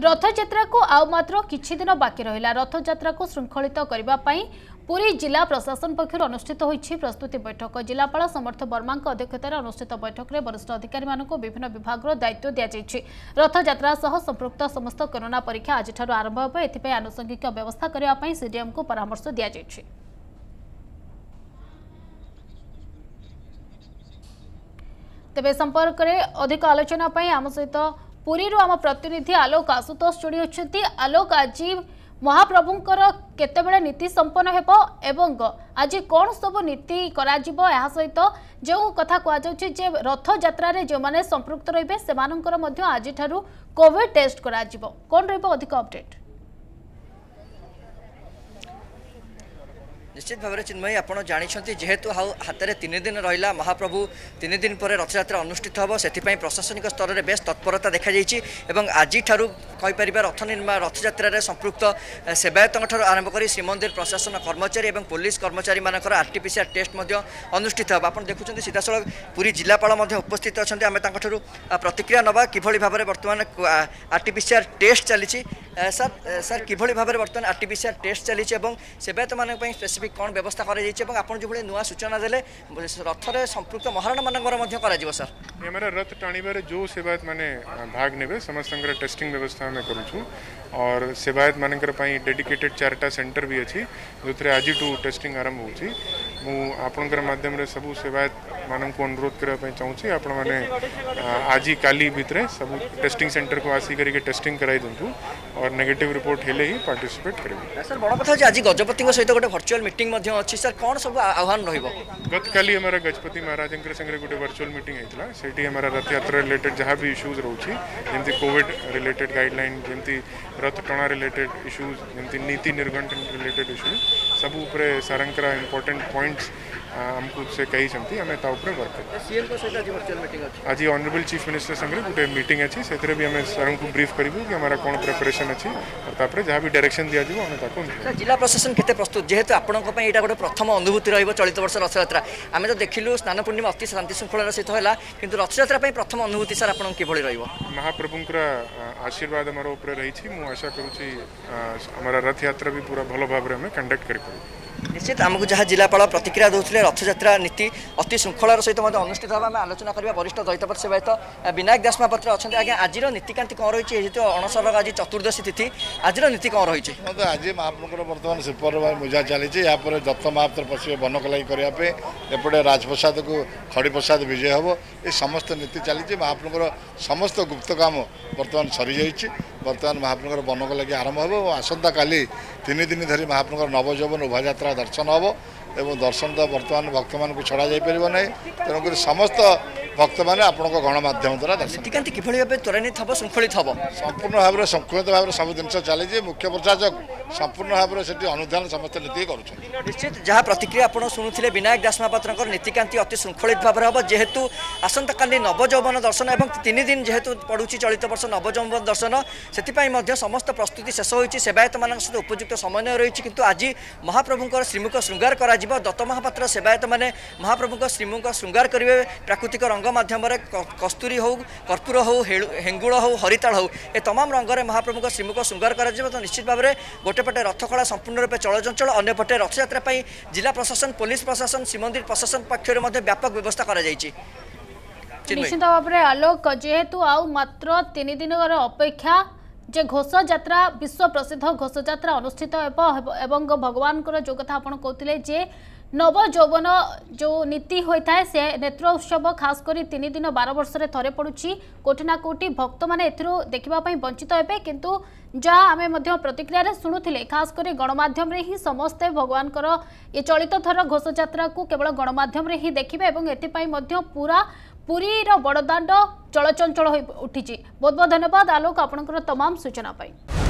ରଥଯାତ୍ରାକୁ ଆଉ ମାତ୍ର କିଛି ଦିନ ବାକି ରହିଲା ରଥଯାତ୍ରାକୁ ଶୃଙ୍ଖଳିତ କରିବା ପାଇଁ ପୁରୀ ଜିଲ୍ଲା ପ୍ରଶାସନ ପକ୍ଷରୁ ଅନୁଷ୍ଠିତ ହୋଇଛି ପ୍ରସ୍ତୁତି ବୈଠକ ଜିଲ୍ଲାପାଳ ସମର୍ଥ ବର୍ମାଙ୍କ ଅଧ୍ୟକ୍ଷତାରେ ଅନୁଷ୍ଠିତ ବୈଠକରେ ବରିଷ୍ଠ ଅଧିକାରୀମାନଙ୍କୁ ବିଭିନ୍ନ ବିଭାଗର ଦାୟିତ୍ୱ ଦିଆଯାଇଛି ରଥଯାତ୍ରା ସହ ସମ୍ପୃକ୍ତ ସମସ୍ତ କରୋନା ପରୀକ୍ଷା ଆଜିଠାରୁ ଆରମ୍ଭ ହେବ ଏଥିପାଇଁ ଆନୁଷଙ୍ଗିକ ବ୍ୟବସ୍ଥା କରିବା ପାଇଁ ସିଡିଏମ୍ଙ୍କୁ ପରାମର୍ଶ ଦିଆଯାଇଛି ତେବେ ସମ୍ପର୍କରେ ଅଧିକ ଆଲୋଚନା ପାଇଁ ଆମ ସହିତ ପୁରୀରୁ ଆମ ପ୍ରତିନିଧି ଆଲୋକ ଆଶୁତୋଷ ଯୋଡ଼ି ଅଛନ୍ତି ଆଲୋକ ଆଜି ମହାପ୍ରଭୁଙ୍କର କେତେବେଳେ ନୀତି ସମ୍ପନ୍ନ ହେବ ଏବଂ ଆଜି କ'ଣ ସବୁ ନୀତି କରାଯିବ ଏହା ସହିତ ଯେଉଁ କଥା କୁହାଯାଉଛି ଯେ ରଥଯାତ୍ରାରେ ଯେଉଁମାନେ ସମ୍ପୃକ୍ତ ରହିବେ ସେମାନଙ୍କର ମଧ୍ୟ ଆଜିଠାରୁ କୋଭିଡ୍ ଟେଷ୍ଟ କରାଯିବ କ'ଣ ରହିବ ଅଧିକ ଅପଡେଟ୍ নিশ্চিত ভাবে চিন্ময়ী আপনার জাঁচান যেহেতু আউ হাতের তিন দিন রহলা মহাপ্রভু তিন দিন পরে রথযাত্রা অনুষ্ঠিত হব সে প্রশাসনিক স্তরের বেশ তৎপরতা দেখা যাই এবং আজিঠার কইপার রথ নির্মাণ রথযাত্রার সম্পৃক্ত সেবায়তঙ্কর আরম্ভ করে শ্রীমন্দির প্রশাসন কর্মচারী এবং পুলিশ কর্মচারী মানুষ আর্টিপিসিআর টেস্ট অনুষ্ঠিত হব আপনার দেখুম সিধাসল পুরী জেলাপাল উপস্থিত অনেক আমি তাঠার প্রতিক্রিয়া নেওয়া কিভাবে ভাবে বর্তমান আর্টিপিসিআর টেস্ট চালছে স্যার স্যার কিভাবে ভাবে বর্তমান আর্টিপিসিআর টেস্ট চালছে এবং সেবায়ত মানুষ স্পেসিফিক ସ୍ପେସିଫିକ୍ କ'ଣ ବ୍ୟବସ୍ଥା କରାଯାଇଛି ଏବଂ ଆପଣ ଯେଉଁଭଳି ନୂଆ ସୂଚନା ଦେଲେ ରଥରେ ସମ୍ପୃକ୍ତ ମହାରଣା ମାନଙ୍କର ମଧ୍ୟ କରାଯିବ ସାର୍ ଆମର ରଥ ଟାଣିବାରେ ଯେଉଁ ସେବାୟତ ମାନେ ଭାଗ ନେବେ ସମସ୍ତଙ୍କର ଟେଷ୍ଟିଂ ବ୍ୟବସ୍ଥା ଆମେ କରୁଛୁ ଅର୍ ସେବାୟତମାନଙ୍କର ପାଇଁ डेडिकेटेड ଚାରିଟା सेंटर ବି ଅଛି ଯେଉଁଥିରେ ଆଜିଠୁ ଟେଷ୍ଟିଂ ଆରମ୍ଭ ହେଉଛି ମୁଁ सब सेवायत मान ସେବାୟତମାନଙ୍କୁ ଅନୁରୋଧ କରିବା ପାଇଁ ଚାହୁଁଛି ଆପଣମାନେ ଆଜି କାଲି ଭିତରେ ସବୁ ଟେଷ୍ଟିଂ आसिक टेस्टिंग ଟେଷ୍ଟିଂ କରାଇ और नेगेटिव रिपोर्ट हेले ही पार्टिसिपेट कर सर बड़ आज गजपति सहित गोटे भर्चुआल मीट अच्छी सर कौन सब आह्वान गत काली गजपति महाराज संगे गोटे भर्चुआल मीट होता से आम रथयात्रा रिलेटेड जहाँ भी इश्यूज रोचे कोविड रिलेटेड गाइडलाइन जमी रथ टणा रिलेटेड इश्यूज जमी नीति निर्घंटन रिलेटेड इश्यूज सब सारा इम्पोर्टाट पॉइंट गवर्नमेंट uh, आमको से कही आम वर्क आज अनरेबल चीफ मिनिस्टर संगे गोटे मीट अच्छी से आम सर को ब्रीफ करूँ कि आम कौन प्रिपेरेसन अच्छी जहाँ भी डायरेक्शन दिया दिज्वेक जिला प्रशासन के प्रस्तुत जेहतु आप गोटे प्रथम अनुभूति रोज चलित बर्ष रथजात्रा आम तो देख लु स्नान पूर्णिमा अति शांति श्रृंखलार सहित होगा कि रथजात्रा प्रथम अनुभूति सर आपको किभली रही है महाप्रभु आशीर्वाद आम रही मुझे आशा करुँची आम रथयात्रा भी पूरा भल भाव कंडक्ट कर ନିଶ୍ଚିତ ଆମକୁ ଯାହା ଜିଲ୍ଲାପାଳ ପ୍ରତିକ୍ରିୟା ଦେଉଥିଲେ ରଥଯାତ୍ରା ନୀତି ଅତି ଶୃଙ୍ଖଳାର ସହିତ ମଧ୍ୟ ଅନୁଷ୍ଠିତ ହେବ ଆମେ ଆଲୋଚନା କରିବା ବରିଷ୍ଠ ଦୈତପତ ସେବାୟତ ବିନାୟକ ଦାସ ମହାପାତ୍ର ଅଛନ୍ତି ଆଜ୍ଞା ଆଜିର ନୀତିକାନ୍ତି କ'ଣ ରହିଛି ଯେହେତୁ ଅଣସରର ଆଜି ଚତୁର୍ଦ୍ଦଶୀ ତିଥି ଆଜିର ନୀତି କ'ଣ ରହିଛି ଆଜି ମହାପ୍ରଭୁଙ୍କର ବର୍ତ୍ତମାନ ଶିଳ୍ପ ମୂଜା ଚାଲିଛି ଏହାପରେ ଦତ୍ତ ମହାପାତ୍ର ପଶିବେ ବନକଲାଗି କରିବା ପାଇଁ ଏପଟେ ରାଜପ୍ରସାଦକୁ ଖଡ଼ିପ୍ରସାଦ ବିଜୟ ହେବ ଏ ସମସ୍ତ ନୀତି ଚାଲିଛି ମହାପ୍ରଭୁଙ୍କର ସମସ୍ତ ଗୁପ୍ତ କାମ ବର୍ତ୍ତମାନ ସରିଯାଇଛି बर्तान महाप्रमु बनको लागि आरम्भ हो आसनकालीति महाप्रभु नवजीवन शोभाजा दर्शन हेर्नु दर्शन त बर्तमान भक्त म छडाइ पारेको तेकरी समस्त ଭକ୍ତମାନେ ଆପଣଙ୍କ ଗଣମାଧ୍ୟମ ଦ୍ୱାରା ନୀତିକାନ୍ତି କିଭଳି ଭାବେ ତ୍ୱରାନ୍ୱିତ ହେବ ଶୃଙ୍ଖଳିତ ହେବ ସମ୍ପୂର୍ଣ୍ଣ ଭାବରେ ଶୃଙ୍ଖଳିତ ଭାବରେ ସବୁ ଜିନିଷ ଚାଲିଛି ମୁଖ୍ୟ ପ୍ରଶାସକ ସମ୍ପୂର୍ଣ୍ଣ ଭାବରେ ସେଠି ଅନୁଧ୍ୟାନ ସମସ୍ତେ ନୀତି କରୁଛନ୍ତି ନିଶ୍ଚିତ ଯାହା ପ୍ରତିକ୍ରିୟା ଆପଣ ଶୁଣୁଥିଲେ ବିନାୟକ ଦାସମହାପାତ୍ରଙ୍କର ନୀତିକାନ୍ତି ଅତି ଶୃଙ୍ଖଳିତ ଭାବରେ ହେବ ଯେହେତୁ ଆସନ୍ତାକାଲି ନବଯୌବନ ଦର୍ଶନ ଏବଂ ତିନି ଦିନ ଯେହେତୁ ପଡ଼ୁଛି ଚଳିତ ବର୍ଷ ନବଯୌବନ ଦର୍ଶନ ସେଥିପାଇଁ ମଧ୍ୟ ସମସ୍ତ ପ୍ରସ୍ତୁତି ଶେଷ ହୋଇଛି ସେବାୟତମାନଙ୍କ ସହିତ ଉପଯୁକ୍ତ ସମନ୍ୱୟ ରହିଛି କିନ୍ତୁ ଆଜି ମହାପ୍ରଭୁଙ୍କର ଶ୍ରୀମୁଖ ଶୃଙ୍ଗାର କରାଯିବ ଦତ୍ତ ମହାପାତ୍ର ସେବାୟତମାନେ ମହାପ୍ରଭୁଙ୍କ ଶ୍ରୀମୁଖ ଶୃଙ୍ଗାର କରିବେ ପ୍ରାକୃତିକ ରଙ୍ଗ ମାଧ୍ୟମରେ କସ୍ତୁରୀ ହେଉ କର୍ପୂର ହେଉ ହେଙ୍ଗୁଳ ହେଉ ହରିତାଳ ହେଉ ଏ ତମାମ ରଙ୍ଗରେ ମହାପ୍ରଭୁଙ୍କ ଶ୍ରୀମୁଖ ଶୃଙ୍ଗାର କରାଯିବ ତ ନିଶ୍ଚିତ ଭାବରେ ଗୋଟେ ପଟେ ରଥଖଳା ସମ୍ପୂର୍ଣ୍ଣ ରୂପେ ଚଳଚଞ୍ଚଳ ଅନ୍ୟପଟେ ରଥଯାତ୍ରା ପାଇଁ ଜିଲ୍ଲା ପ୍ରଶାସନ ପୋଲିସ ପ୍ରଶାସନ ଶ୍ରୀମନ୍ଦିର ପ୍ରଶାସନ ପକ୍ଷରୁ ମଧ୍ୟ ବ୍ୟାପକ ବ୍ୟବସ୍ଥା କରାଯାଇଛି ନିଶ୍ଚିତ ଭାବରେ ଆଲୋକ ଯେହେତୁ ଆଉ ମାତ୍ର ତିନି ଦିନର ଅପେକ୍ଷା যে ঘোষযাত্রা বিশ্ব প্রসিদ্ধ ঘোষযাত্রা অনুষ্ঠিত হব এবং ভগবানଙ୍କର ଯେଉଁ କଥା ଆପଣ କହୁଥିଲେ ଯେ নবযৌবন যে নীতি হয়ে থাকে সে নেত্র উৎসব খাস করে তিন দিন বার বর্ষের থরে পড়ুছি কোটি না কোটি ভক্ত মানে এর দেখা বঞ্চিত হবে কিন্তু যা আমি প্রতিক্রিয়ার শুণুলে খাস করে গণমাধ্যমে হি সমস্তে ভগবানকর এ চলিত থর ঘোষযাত্রা কেবল গণমাধ্যমে হি দেখবে এবং এথিপাই পুরা পুরীর বড়দাণ্ড চলচঞ্চল হয়ে উঠিছে বহুত বহুত ধন্যবাদ আলোক আপনার তমাম সূচনা পাই